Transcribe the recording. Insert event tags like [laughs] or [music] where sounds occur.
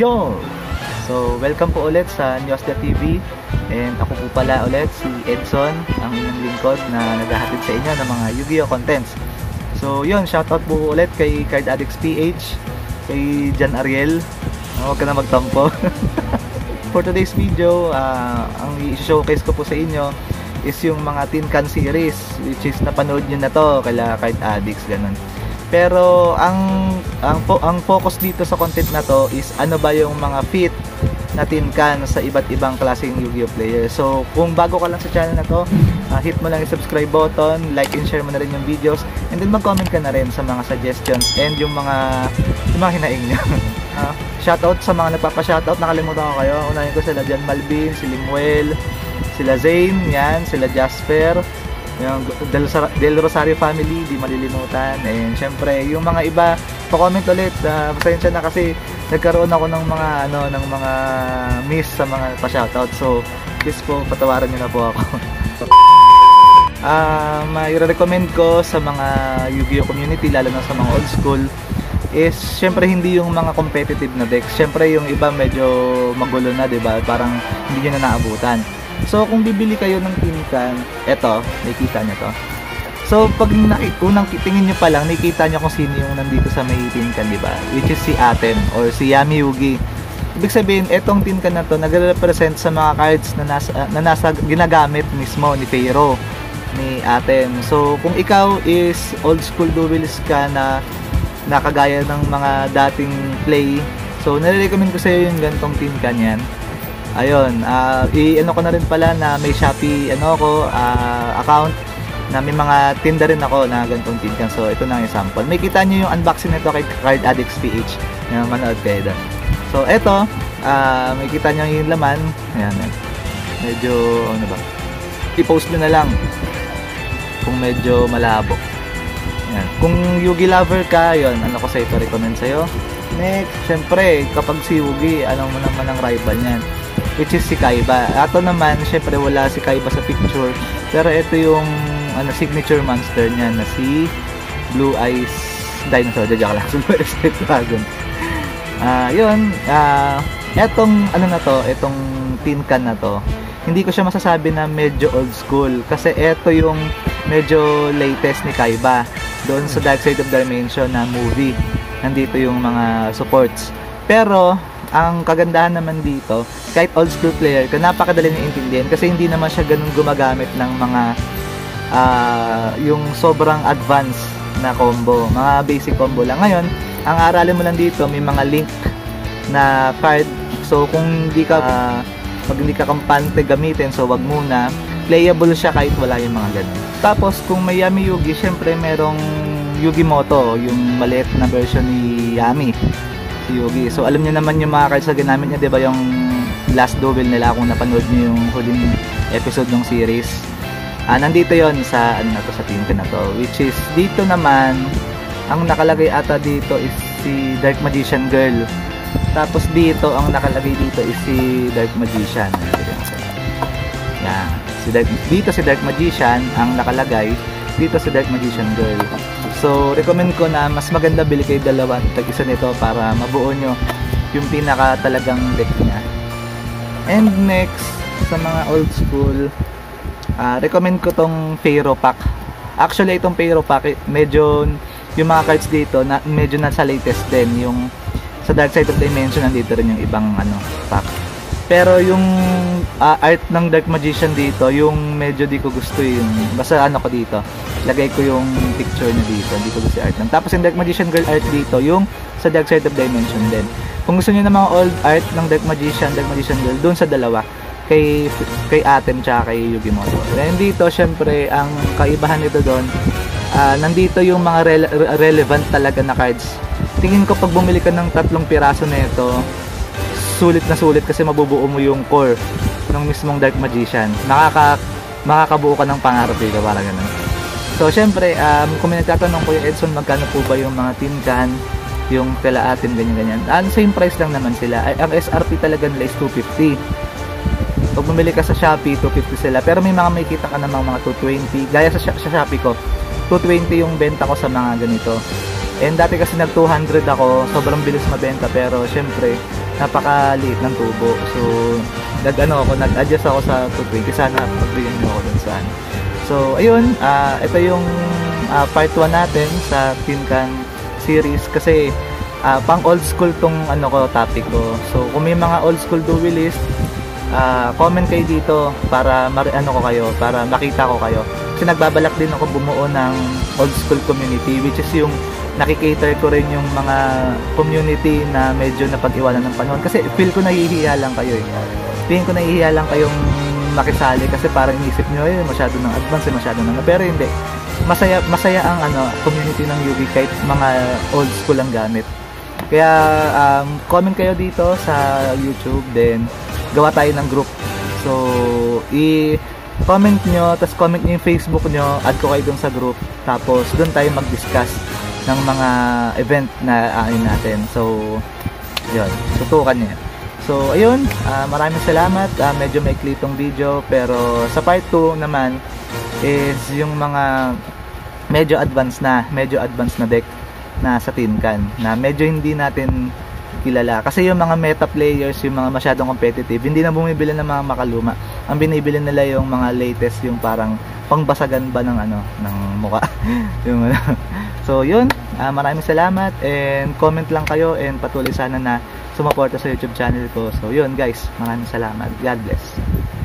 Yo! So, welcome po ulit sa Newsda TV and ako po pala ulit si Edson, ang inyong lingkod na naghahatid sa inyo ng mga Yu-Gi-Oh! contents. So, yun, shoutout po ulit kay Card Addicts PH, kay Jan Ariel, huwag ka na magtampo. [laughs] For today's video, uh, ang i-showcase ko po sa inyo is yung mga Tin Can series which is napanood nyo na to kala Card Addicts, ganun. Pero ang ang fo- ang focus dito sa content na to is ano ba yung mga fit na tin can sa iba't ibang klaseng Yu-Gi-Oh player. So, kung bago ka lang sa channel na to, uh, hit mo lang yung subscribe button, like and share mo na rin yung videos, and then mag-comment ka na rin sa mga suggestions and yung mga yung mga hinaing niyo. uh, [laughs] shoutout sa mga nagpapa-shoutout, nakalimutan ko kayo. Unahin ko sila Jan Malvin, si Limuel, sila Zane, yan, sila Jasper, yung Del, Del Rosario family, di malilimutan. And syempre, yung mga iba, pa-comment ulit. Uh, pasensya na kasi nagkaroon ako ng mga ano ng mga miss sa mga pa-shoutout. So, please po patawaran niyo na po ako. uh, [laughs] may recommend ko sa mga Yu-Gi-Oh community lalo na sa mga old school is syempre hindi yung mga competitive na decks. Syempre yung iba medyo magulo na, 'di ba? Parang hindi niyo na naabutan. So, kung bibili kayo ng tin can, eto, nakikita nyo to. So, pag unang tingin nyo pa lang, nakikita nyo kung sino yung nandito sa may tin di ba? Which is si Atem or si Yami Yugi. Ibig sabihin, etong tin na to, nagre-represent sa mga cards na nasa, na nasa ginagamit mismo ni Fero, ni Atem. So, kung ikaw is old school duelist ka na nakagaya ng mga dating play, so, nare-recommend ko sa iyo yung gantong tin yan ayun, uh, i-ano ko na rin pala na may Shopee ano ako, uh, account na may mga tinda rin ako na ganitong tinkan. So, ito na yung sample. May kita nyo yung unboxing nito kay Card Addicts PH na manood kayo. So, ito, uh, may kita nyo yung laman. Ayan, medyo, ano ba, i-post nyo na lang kung medyo malabo. Ayan. Kung Yugi lover ka, yun, ano ko sa ito recommend sa'yo. Next, syempre, kapag si Yugi, alam mo naman ang rival niyan which is si Kaiba. Ato naman, syempre wala si Kaiba sa picture, pero ito yung ano signature monster niya na si Blue Eyes Dinosaur. Joke lang, [laughs] Blue Eyes Dragon. Ah, uh, yun, ah, uh, etong ano na to, etong tin can na to, hindi ko siya masasabi na medyo old school kasi eto yung medyo latest ni Kaiba doon sa Dark Side of Dimension na movie. Nandito yung mga supports. Pero ang kagandahan naman dito, kahit old school player ka, napakadali na intindihan kasi hindi naman siya ganun gumagamit ng mga uh, yung sobrang advanced na combo. Mga basic combo lang. Ngayon, ang aralin mo lang dito, may mga link na card. So, kung hindi ka uh, pag hindi ka kampante gamitin, so wag muna. Playable siya kahit wala yung mga ganun. Tapos, kung may Yami Yugi, syempre merong Yugi Moto, yung maliit na version ni Yami si Yogi. So alam niyo naman yung mga cards na ginamit niya, 'di ba, yung last duel nila kung napanood niyo yung huling episode ng series. Ah, nandito 'yon sa ano na to sa team na to, which is dito naman ang nakalagay ata dito is si Dark Magician Girl. Tapos dito ang nakalagay dito is si Dark Magician. Yan. Si Dark, dito si Dark Magician ang nakalagay dito si Dark Magician Girl. So, recommend ko na mas maganda bili kayo dalawa tag isa nito para mabuo nyo yung pinaka talagang deck niya. And next, sa mga old school, uh, recommend ko tong Pharaoh Pack. Actually, itong Pharaoh Pack, medyo yung mga cards dito, na, medyo nasa latest din. Yung sa Dark Side of Dimension, nandito rin yung ibang ano, pack. Pero yung uh, art ng Dark Magician dito, yung medyo di ko gusto yung basta ano ko dito. Lagay ko yung picture niya dito, hindi ko gusto art ng. Tapos yung Dark Magician Girl art dito, yung sa Dark Side of Dimension din. Kung gusto niyo ng mga old art ng Dark Magician, Dark Magician Girl, doon sa dalawa kay kay Atem tsaka kay Yugimoto. And dito syempre ang kaibahan nito doon uh, nandito yung mga re- relevant talaga na cards. Tingin ko pag bumili ka ng tatlong piraso nito, sulit na sulit kasi mabubuo mo yung core ng mismong Dark Magician. Nakaka makakabuo ka ng pangarap dito para ganun. So, syempre, um, kung may nagtatanong ko yung Edson, magkano po ba yung mga tin can, yung tela atin, ganyan-ganyan. Ah, same price lang naman sila. Ay, ang SRP talaga nila is 250. Pag bumili ka sa Shopee, 250 sila. Pero may mga may kita ka namang mga 220. Gaya sa, sa Shopee ko, 220 yung benta ko sa mga ganito. And dati kasi nag 200 ako, sobrang bilis mabenta pero syempre napakaliit ng tubo. So, nag ano ako, nag-adjust ako sa 220. Sana pagbigyan niyo ako dun sa ano. So, ayun, uh, ito yung uh, part 1 natin sa Tin Can series kasi uh, pang old school tong ano ko topic ko. So, kung may mga old school do list, uh, comment kayo dito para ano ko kayo, para makita ko kayo. Kasi nagbabalak din ako bumuo ng old school community which is yung nakikater ko rin yung mga community na medyo napag-iwanan ng panahon. Kasi feel ko nahihiya lang kayo eh. Feeling ko nahihiya lang kayong makisali kasi parang inisip nyo eh masyado ng advance eh masyado ng pero hindi masaya masaya ang ano community ng Yugi kahit mga old school ang gamit kaya um, comment kayo dito sa YouTube then gawa tayo ng group. So, i-comment nyo, tapos comment nyo yung Facebook nyo, add ko kayo dun sa group. Tapos, dun tayo mag-discuss ng mga event na akin natin. So, yun, tutukan nyo. So, ayun, uh, maraming salamat. Uh, medyo maikli itong video, pero sa part 2 naman is yung mga medyo advanced na, medyo advanced na deck na sa tin can na medyo hindi natin kilala. Kasi yung mga meta players, yung mga masyadong competitive, hindi na bumibili ng mga makaluma. Ang binibili nila yung mga latest, yung parang pangbasagan ba ng ano, ng muka. [laughs] yung ano. So, yun. Uh, maraming salamat and comment lang kayo and patuloy sana na sumuporta sa YouTube channel ko. So, yun guys. Maraming salamat. God bless.